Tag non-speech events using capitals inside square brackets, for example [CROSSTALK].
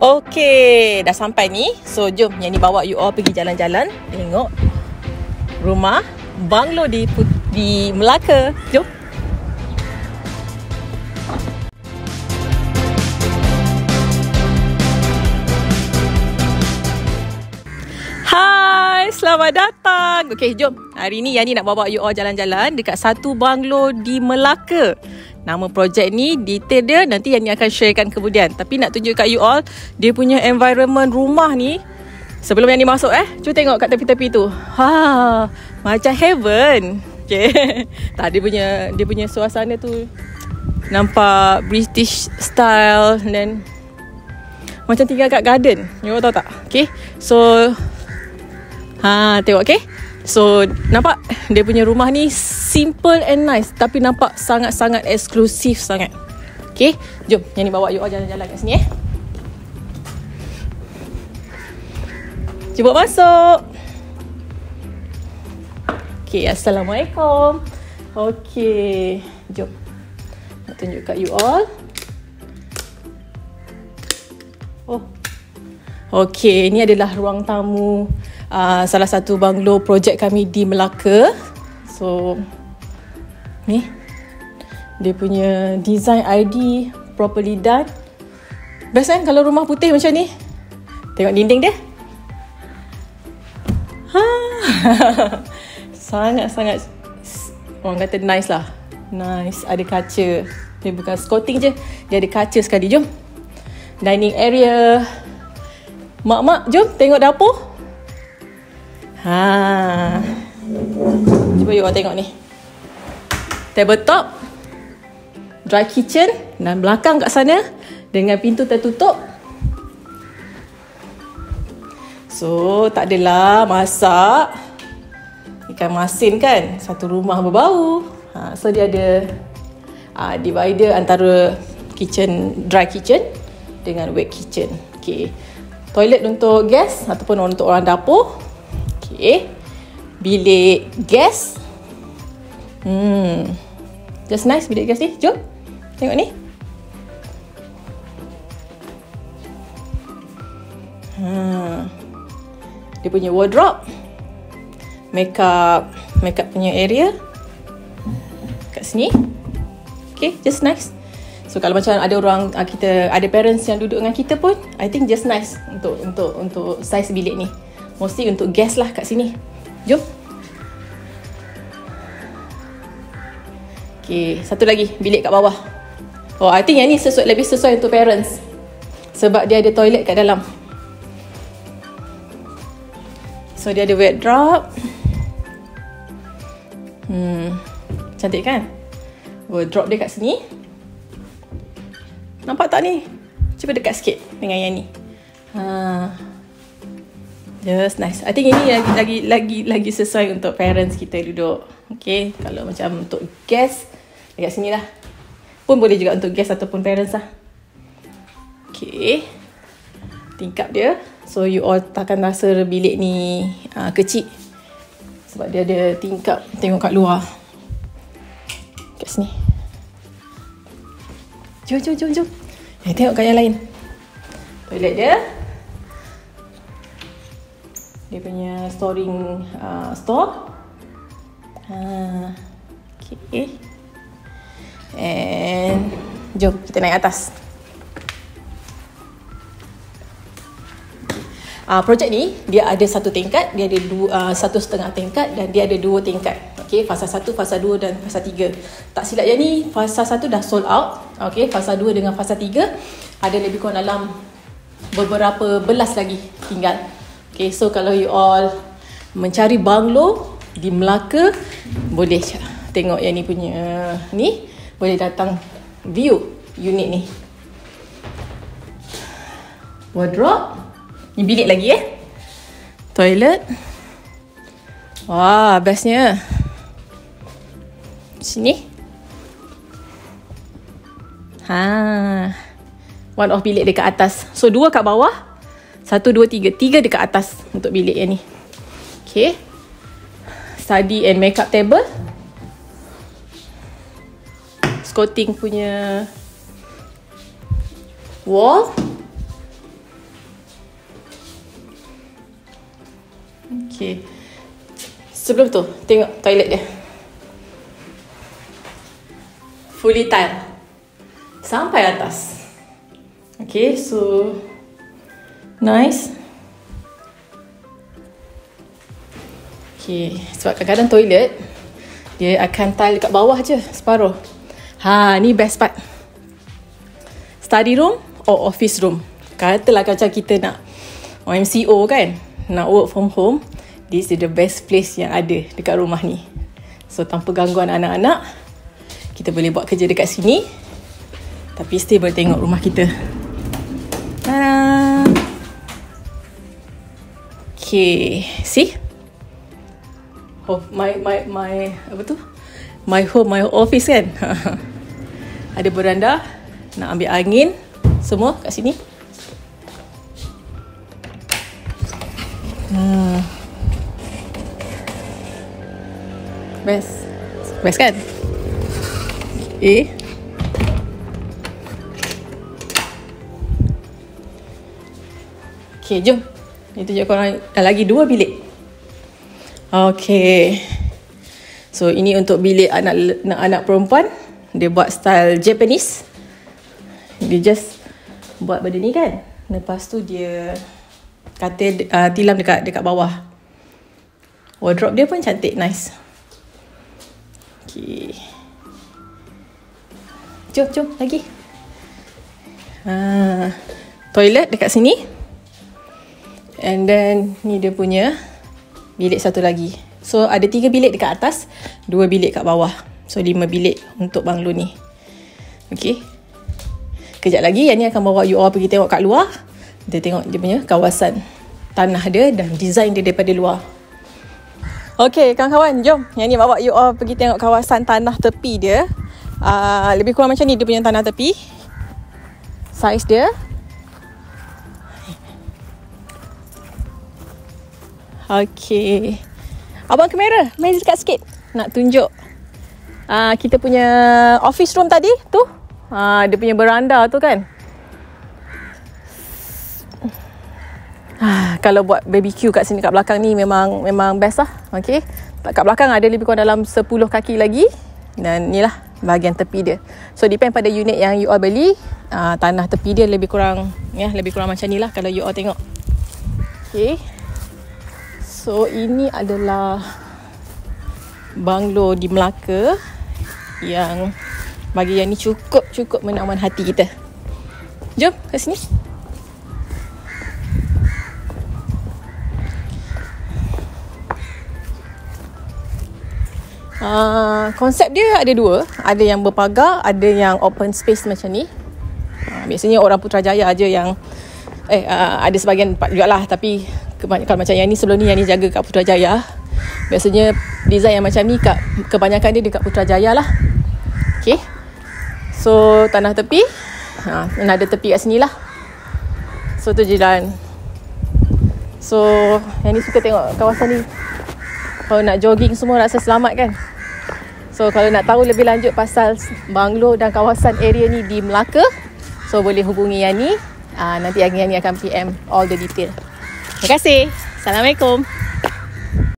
Okay, dah sampai ni. So, jom yang ni bawa you all pergi jalan-jalan. Tengok rumah banglo di di Melaka. Jom. Hai, selamat datang. Okay, jom. Hari ni Yani nak bawa you all jalan-jalan dekat satu banglo di Melaka. Nama projek ni detail dia nanti yang ni akan sharekan kemudian. Tapi nak tunjuk kat you all dia punya environment rumah ni sebelum yang ni masuk eh. Cuba tengok kat tepi-tepi tu. Ha, macam heaven. Okay. [LAUGHS] tak dia punya dia punya suasana tu nampak British style dan macam tinggal kat garden. You tahu tak? Okay. So ha tengok okay. So nampak dia punya rumah ni simple and nice tapi nampak sangat-sangat eksklusif sangat. Okay, jom yang ni bawa you all jalan-jalan kat sini eh. Cuba masuk. Okay, Assalamualaikum. Okay, jom. Nak tunjuk kat you all. Oh. Okay, ni adalah ruang tamu uh, salah satu banglo projek kami di Melaka. So ni dia punya design ID properly done. Best kan kalau rumah putih macam ni? Tengok dinding dia. Ha. [LAUGHS] Sangat-sangat orang kata nice lah. Nice, ada kaca. Dia bukan skirting je. Dia ada kaca sekali. Jom. Dining area. Mak-mak, jom tengok dapur. Ha. Cuba you all tengok ni. Tabletop. Dry kitchen dan belakang kat sana dengan pintu tertutup. So, tak adalah masak ikan masin kan. Satu rumah berbau. Ha, so dia ada uh, divider antara kitchen dry kitchen dengan wet kitchen. Okay. Toilet untuk gas ataupun untuk orang dapur. Okay. Bilik gas. Hmm. Just nice bilik gas ni. Jom. Tengok ni. Hmm. Dia punya wardrobe. Makeup. Makeup punya area. Kat sini. Okay. Just nice. So kalau macam ada orang ah, kita ada parents yang duduk dengan kita pun I think just nice untuk untuk untuk size bilik ni. Mesti untuk guest lah kat sini. Jom. Okay, satu lagi bilik kat bawah. Oh, I think yang ni sesuai, lebih sesuai untuk parents. Sebab dia ada toilet kat dalam. So, dia ada wet drop. Hmm, cantik kan? drop dia kat sini. Nampak tak ni? Cuba dekat sikit dengan yang ni. Haa. Just nice. I think ini lagi lagi lagi lagi sesuai untuk parents kita duduk. Okay. Kalau macam untuk guest dekat sini lah. Pun boleh juga untuk guest ataupun parents lah. Okay. Tingkap dia. So you all takkan rasa bilik ni uh, kecil. Sebab dia ada tingkap tengok kat luar. Kat sini. Jom, jom, jom, jom. Eh, tengok kat yang lain. Toilet dia dia punya storing uh, store. Uh, okay. And jom kita naik atas. Uh, projek ni dia ada satu tingkat, dia ada dua, uh, satu setengah tingkat dan dia ada dua tingkat. Okay, fasa satu, fasa dua dan fasa tiga. Tak silap je ni, fasa satu dah sold out. Okay, fasa dua dengan fasa tiga ada lebih kurang dalam beberapa belas lagi tinggal. Okay, so kalau you all mencari banglo di Melaka, boleh tengok yang ni punya ni, boleh datang view unit ni. Wardrobe. Ni bilik lagi eh. Toilet. Wah, bestnya. Sini. Ha. One of bilik dekat atas. So, dua kat bawah. Satu, dua, tiga. Tiga dekat atas untuk bilik yang ni. Okay. Study and makeup table. Scotting punya wall. Okay. Sebelum tu, tengok toilet dia. Fully tile. Sampai atas. Okay, so Nice. Okay, sebab kadang-kadang toilet, dia akan tile dekat bawah je, separuh. Ha, ni best part. Study room or office room. Katalah macam kita nak MCO kan, nak work from home, this is the best place yang ada dekat rumah ni. So, tanpa gangguan anak-anak, kita boleh buat kerja dekat sini. Tapi still boleh tengok rumah kita. Ta-da! Okay, see? Oh, my, my, my, apa tu? My home, my office kan? [LAUGHS] Ada beranda, nak ambil angin, semua kat sini. Hmm. Best. Best kan? Eh. Okay, jom. Itu je korang. Dah lagi dua bilik. Okay. So, ini untuk bilik anak anak perempuan. Dia buat style Japanese. Dia just buat benda ni kan. Lepas tu dia katil uh, tilam dekat dekat bawah. Wardrobe dia pun cantik, nice. Okay. Jom, jom lagi. Uh, toilet dekat sini. And then ni dia punya bilik satu lagi. So ada tiga bilik dekat atas, dua bilik kat bawah. So lima bilik untuk banglo ni. Okay. Kejap lagi yang ni akan bawa you all pergi tengok kat luar. Kita tengok dia punya kawasan tanah dia dan design dia daripada luar. Okay, kawan-kawan, jom. Yang ni bawa you all pergi tengok kawasan tanah tepi dia. Uh, lebih kurang macam ni dia punya tanah tepi. Saiz dia. Okay. Abang kamera, main dekat sikit. Nak tunjuk. Uh, kita punya office room tadi, tu. Uh, dia punya beranda tu kan. Ah, kalau buat BBQ kat sini kat belakang ni memang memang best lah. Okay. Kat belakang ada lebih kurang dalam 10 kaki lagi. Dan ni lah bahagian tepi dia. So depend pada unit yang you all beli. Uh, tanah tepi dia lebih kurang ya lebih kurang macam ni lah kalau you all tengok. Okay. So ini adalah banglo di Melaka yang bagi yang ni cukup cukup menawan hati kita. Jom ke sini. Uh, konsep dia ada dua Ada yang berpagar Ada yang open space macam ni uh, Biasanya orang Putrajaya aja yang Eh uh, ada sebahagian juga lah Tapi kebanyakan macam yang ni Sebelum ni yang ni jaga kat Putrajaya. Biasanya design yang macam ni kat, Kebanyakan dia dekat Putrajaya lah. Okay So tanah tepi. Uh, Ada tepi kat sini lah. So tu jalan. So yang ni suka tengok kawasan ni. Kalau nak jogging semua rasa selamat kan? So kalau nak tahu lebih lanjut pasal banglo dan kawasan area ni di Melaka So boleh hubungi Yani. Uh, Nanti Yani akan PM all the detail Terima kasih. Assalamualaikum